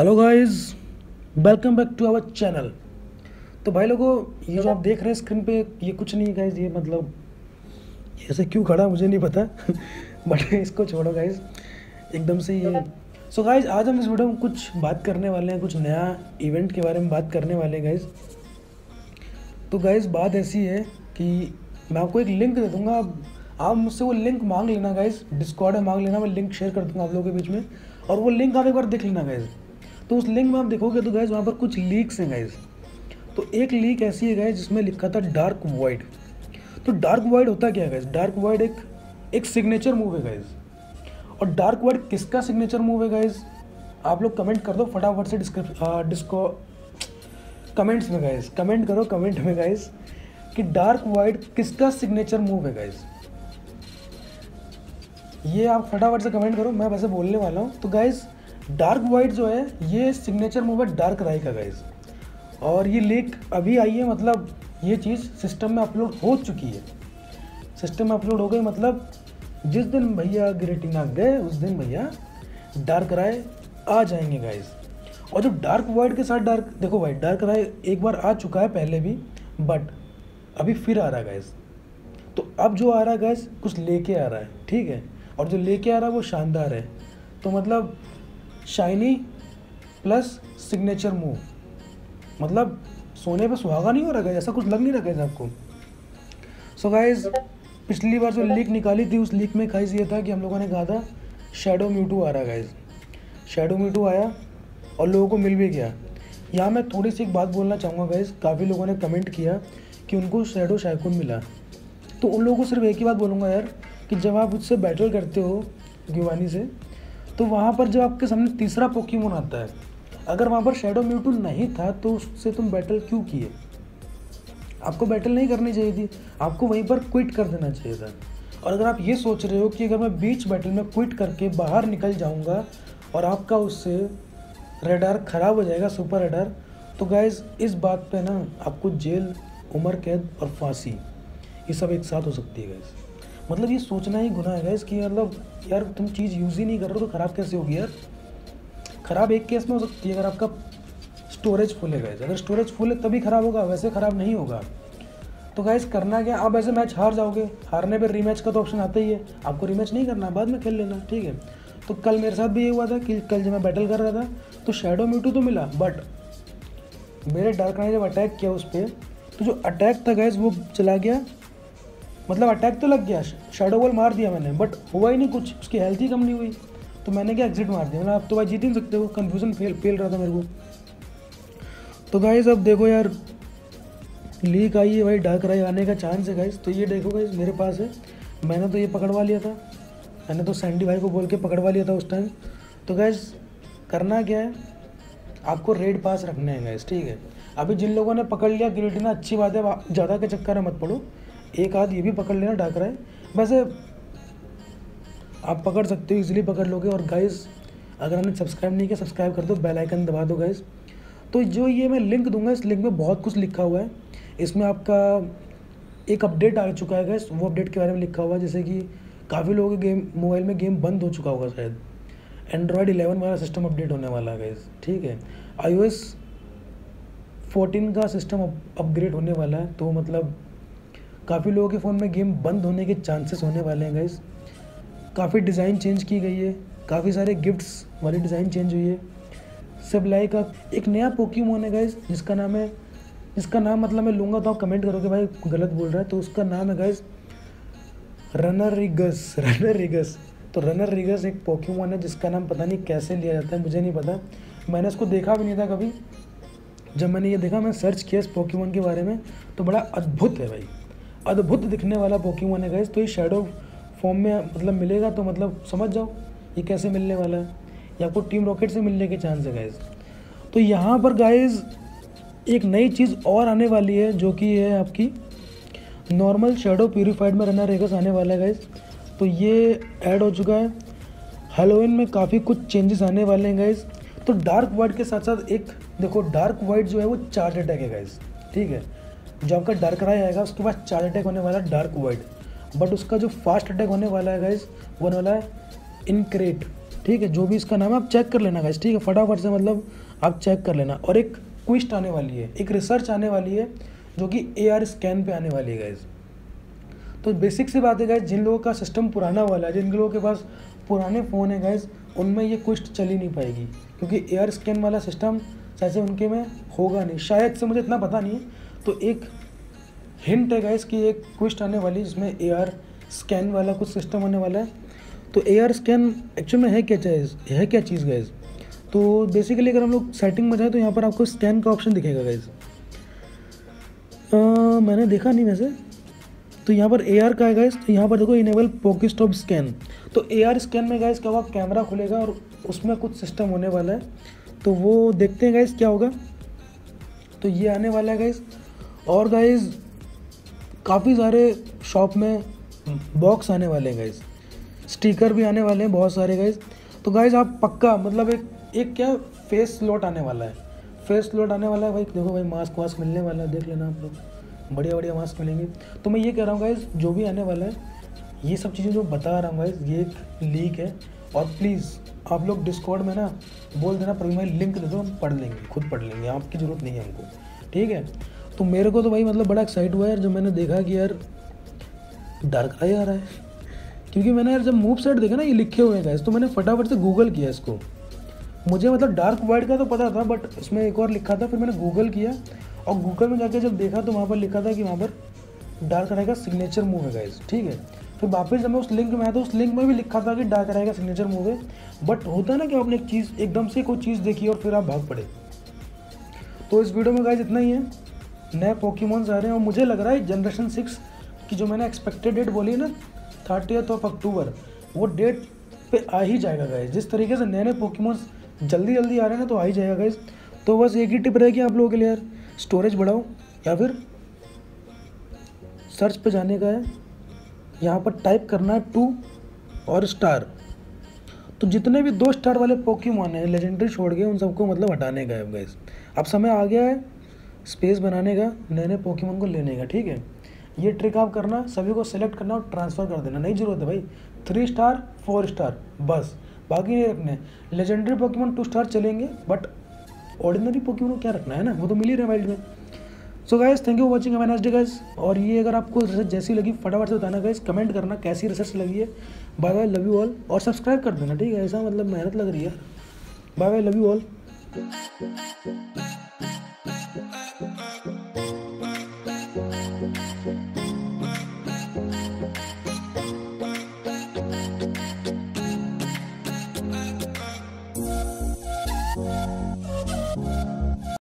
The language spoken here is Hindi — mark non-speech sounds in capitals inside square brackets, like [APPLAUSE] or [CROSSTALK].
Hello guys welcome back to our channel तो भाई लोगों ये जो आप देख रहे हैं स्क्रीन पे ये कुछ नहीं गाइस ये मतलब ऐसे क्यों खड़ा मुझे नहीं पता. [LAUGHS] बट इसको छोड़ो गाइस एकदम से ये सो गाइस आज हम इस वीडियो में कुछ बात करने वाले हैं कुछ नया इवेंट के बारे में बात करने वाले हैं गाइस तो गाइस बात ऐसी है कि मैं आपको एक लिंक दे दूँगा. आप मुझसे वो लिंक मांग लेना गाइस डिस्कॉर्ड में मांग लेना मैं लिंक शेयर कर दूँगा आप लोगों के बीच में. और वो लिंक आप एक बार देख लेना गाइस तो उस लिंक में आप देखोगे तो गाइज़ वहाँ पर कुछ लीक्स हैं गाइज़ तो एक लीक ऐसी है गाइज़ जिसमें लिखा था डार्क वाइड तो डार्क वाइड होता क्या है गाइज़ डार्क वाइड एक एक सिग्नेचर मूव है गाइज़ और डार्क वाइड किसका सिग्नेचर मूव है गाइज़ आप लोग कमेंट कर दो फटाफट से डिस्को कमेंट्स में गाइज़ कमेंट करो कमेंट में गाइज़ कि डार्क वाइड किसका सिग्नेचर मूव है गाइज़ ये आप फटाफट से कमेंट करो, मैं वैसे बोलने वाला हूँ। तो गाइज़ डार्क वाइट जो है, ये सिग्नेचर मूव है डार्क राय का गाइज़ और ये लीक अभी आई है मतलब ये चीज़ सिस्टम में अपलोड हो चुकी है. सिस्टम में अपलोड हो गई मतलब जिस दिन भैया ग्रेटिना गए, उस दिन भैया डार्क राय आ जाएँगे गाइज़ और जो डार्क वाइट के साथ डार्क देखो भाई डार्क राय एक बार आ चुका है पहले भी बट अभी फिर आ रहा है गाइज़ तो अब जो आ रहा है गाइज़ कुछ लेके आ रहा है, ठीक है? और जो लेके आ रहा है, वो शानदार है. तो मतलब शाइनी प्लस सिग्नेचर मूव मतलब सोने पे सुहागा नहीं हो रहा है, ऐसा कुछ लग नहीं रहा है आपको सो so गाइज़ पिछली बार जो लीक निकाली थी, उस लीक में खाइस ये था कि हम लोगों ने कहा था शेडो म्यूटू आ रहा गाइज़ शेडो म्यूटू आया और लोगों को मिल भी गया। यहाँ मैं थोड़ी सी एक बात बोलना चाहूँगा गाइज़ काफ़ी लोगों ने कमेंट किया कि उनको शेडो शायकुन मिला। तो उन लोगों को सिर्फ़ एक ही बात बोलूँगा यार कि जब आप उससे बैटल करते हो गिवानी से तो वहाँ पर जब आपके सामने तीसरा पोकीमोन आता है, अगर वहाँ पर शेडो म्यूटू नहीं था तो उससे तुम बैटल क्यों किए? आपको बैटल नहीं करनी चाहिए थी, आपको वहीं पर क्विट कर देना चाहिए था। और अगर आप ये सोच रहे हो कि अगर मैं बीच बैटल में क्विट करके बाहर निकल जाऊँगा और आपका उससे रेडार ख़राब हो जाएगा सुपर रेडार तो गाइज़ इस बात पे ना आपको जेल, उम्र, कैद और फांसी, ये सब एक साथ हो सकती है गाइज़ मतलब ये सोचना ही गुना है गैस कि मतलब यार तुम चीज़ यूज़ ही नहीं कर रहे हो तो ख़राब कैसे होगी यार? ख़राब एक केस में हो सकती है अगर आपका स्टोरेज फुल है गैस अगर स्टोरेज फुल है, तभी ख़राब होगा, वैसे ख़राब नहीं होगा। तो गैस करना क्या? आप ऐसे मैच हार जाओगे। हारने पर रीमैच का तो ऑप्शन आता ही है। आपको रीमैच नहीं करना, बाद में खेल लेना, ठीक है? तो कल मेरे साथ भी ये हुआ था कि कल जब मैं बैटल कर रहा था तो शेडो म्यूटू तो मिला बट मेरे डार्क ने जब अटैक किया उस पर तो जो अटैक था गैस वो चला गया। मतलब अटैक तो लग गया शेडो बॉल मार दिया मैंने बट हुआ ही नहीं कुछ, उसकी हेल्थ ही कम नहीं हुई। तो मैंने क्या एग्जिट मार दिया? मतलब आप तो भाई जीत ही नहीं सकते हो कन्फ्यूज़न फेल फेल रहा था मेरे को। तो गाइज़ अब देखो यार लीक आई है भाई डार्क राई आने का चांस है गाइज़ तो ये देखो गाइज़ मेरे पास है। मैंने तो ये पकड़वा लिया था। मैंने तो सैंडी भाई को बोल के पकड़वा लिया था उस टाइम तो गैस करना क्या है? आपको रेड पास रखने हैं गैस ठीक है? अभी जिन लोगों ने पकड़ लिया गिलेटिना अच्छी बात है, ज़्यादा के चक्कर में मत पड़ो। एक आध ये भी पकड़ लेना, डाक रहा है। वैसे, आप पकड़ सकते हो इजीली पकड़ लोगे। और गाइस अगर आपने सब्सक्राइब नहीं किया सब्सक्राइब कर दो बेल आइकन दबा दो गाइस तो जो ये मैं लिंक दूँगा, इस लिंक में बहुत कुछ लिखा हुआ है। इसमें आपका एक अपडेट आ चुका है गैस वो अपडेट के बारे में लिखा हुआ है। जैसे कि काफ़ी लोगों के गेम मोबाइल में गेम बंद हो चुका होगा शायद। एंड्रॉयड इलेवन वाला सिस्टम अपडेट होने वाला है गैस ठीक है। आई ओ एस फोर्टीन का सिस्टम अपग्रेड होने वाला है तो मतलब काफ़ी लोगों के फ़ोन में गेम बंद होने के चांसेस होने वाले हैं गाइज़ काफ़ी डिज़ाइन चेंज की गई है. काफ़ी सारे गिफ्ट्स वाली डिज़ाइन चेंज हुई है. सब लाइक एक नया पोकीमोन है गाइज़ जिसका नाम है जिसका नाम मतलब मैं लूँगा तो आप कमेंट करोगे भाई, गलत बोल रहा है तो उसका नाम है guys runner rigs runner rigs तो रनर रिगस एक पोकीमोन है, जिसका नाम पता नहीं कैसे लिया जाता है, मुझे नहीं पता. मैंने उसको देखा भी नहीं था कभी. जब मैंने ये देखा, मैं सर्च किया इस पोकीमोन के बारे में तो बड़ा अद्भुत है भाई. अद्भुत दिखने वाला पोकीमोन है गैस तो ये शेडो फॉर्म में मतलब मिलेगा तो मतलब समझ जाओ ये कैसे मिलने वाला है. या आपको टीम रॉकेट से मिलने के चांस है गैस तो यहाँ पर गाइज़ एक नई चीज़ और आने वाली है जो कि है आपकी नॉर्मल शेडो प्योरीफाइड में रनर रेगस आने वाला है गाइज़ तो ये ऐड हो चुका है. हेलोइन में काफ़ी कुछ चेंजेस आने वाले हैं गाइज़ तो डार्क वाइट के साथ साथ एक, देखो डार्क वाइट जो है वो चार्ज अटैक है गाइज़ ठीक है? जो आपका डार्क राय आएगा, उसके बाद चार अटैक होने वाला है डार्क वाइट बट उसका जो फास्ट अटैक होने वाला है गाइज़ वो होने वाला है इनक्रेट ठीक है, जो भी इसका नाम है, आप चेक कर लेना गाइस ठीक है? फटाफट से मतलब आप चेक कर लेना। और एक क्विस्ट आने वाली है, एक रिसर्च आने वाली है, जो कि ए आर स्कैन पे आने वाली है गाइज़ तो बेसिक सी बात है गाइज़ जिन लोगों का सिस्टम पुराना वाला है, जिन लोगों के पास पुराने फ़ोन है गाइज़ उनमें ये क्विस्ट चल ही नहीं पाएगी। क्योंकि ए आर स्कैन वाला सिस्टम जैसे उनके में होगा नहीं। शायद से मुझे इतना पता नहीं है तो एक हिंट है गाइज़ कि एक क्विस्ट आने वाली जिसमें ए आर स्कैन वाला कुछ सिस्टम आने वाला है। तो ए आर स्कैन एक्चुअल में है क्या चीज़? है क्या चीज़ गाइज़ तो बेसिकली अगर हम लोग सेटिंग में जाए तो यहाँ पर आपको स्कैन का ऑप्शन दिखेगा गाइज़ मैंने देखा नहीं वैसे। तो यहाँ पर ए आर का है गाइज़ तो यहाँ पर देखो इनेबल पोकी स्टॉप स्कैन तो ए आर स्कैन में गाइज़ क्या होगा कैमरा खुलेगा और उसमें कुछ सिस्टम होने वाला है। तो वो देखते हैं गाइज़ क्या होगा। तो ये आने वाला है गाइज़ और गाइज़ काफ़ी सारे शॉप में बॉक्स आने वाले हैं गाइज़ स्टिकर भी आने वाले हैं बहुत सारे गाइज़ तो गाइज़ आप पक्का मतलब एक एक क्या फेस स्लॉट आने वाला है? फेस स्लॉट आने वाला है भाई, देखो भाई मास्क वास्क मिलने वाला है, देख लेना आप लोग. बढ़िया बढ़िया मास्क मिलेंगे. तो मैं ये कह रहा हूँ गाइज़ जो भी आने वाला है, ये सब चीज़ें जो बता रहा हूँ गाइज़ ये एक लीक है. और प्लीज़ आप लोग डिस्कॉर्ड में ना बोल देना, पर मैं लिंक दे दो, हम पढ़ लेंगे, खुद पढ़ लेंगे, आपकी ज़रूरत नहीं है हमको. ठीक है? तो मेरे को तो भाई मतलब बड़ा एक्साइट हुआ यार जब मैंने देखा कि यार डार्क आई आ रहा है। क्योंकि मैंने यार जब मूव सेट देखा ना, ये लिखे हुए हैं तो मैंने फटाफट से गूगल किया इसको। मुझे मतलब डार्क वाइट का तो पता था बट इसमें एक और लिखा था, फिर मैंने गूगल किया और गूगल में जाके जब देखा तो वहाँ पर लिखा था कि वहाँ पर डार्क राय का सिग्नेचर मूव है गाइज़ ठीक है? फिर वापस जब मैं उस लिंक में आया तो उस लिंक में भी लिखा था कि डार्क राय का सिग्नेचर मूव है। बट होता है ना कि आपने एक चीज़, एकदम से कोई चीज़ देखी और फिर आप भाग पड़े। तो इस वीडियो में गाइज़ इतना ही है। नए पोकीमोन्स आ रहे हैं और मुझे लग रहा है जनरेशन सिक्स की जो मैंने एक्सपेक्टेड डेट बोली ना थर्टी ऑफ़ अक्टूबर वो डेट पे आ ही जाएगा गाइज़ जिस तरीके से नए नए पोकीमोन्स जल्दी जल्दी आ रहे हैं ना तो आ ही जाएगा गाइज़ तो बस एक ही टिप रहेगी आप लोगों के लिए यार. स्टोरेज बढ़ाओ, या फिर सर्च पे जाने का है. यहाँ पर टाइप करना है टू और स्टार तो जितने भी दो स्टार वाले पोकीमोन हैं लेजेंडरी छोड़ गए उन सबको मतलब हटाने का है गाइज़ अब समय आ गया है स्पेस बनाने का नए नए पोकीमोन को लेने का, ठीक है? ये ट्रिक आप करना, सभी को सेलेक्ट करना और ट्रांसफ़र कर देना, नहीं ज़रूरत है भाई। थ्री स्टार फोर स्टार बस। बाकी नहीं रखने लेजेंडरी पोकेमोन टू स्टार चलेंगे बट ऑर्डिनरी पोकेमोन को क्या रखना है ना? वो तो मिल ही रहा है वाइल्ड में। So guys thank you watching next day guys और ये अगर आपको रिसर्च जैसी लगी, फटाफट से बताना गाइज़ कमेंट करना कैसी रिसर्च लगी है। Bye bye love you all और सब्सक्राइब कर देना, ठीक है? ऐसा मतलब मेहनत लग रही है। Bye bye love you all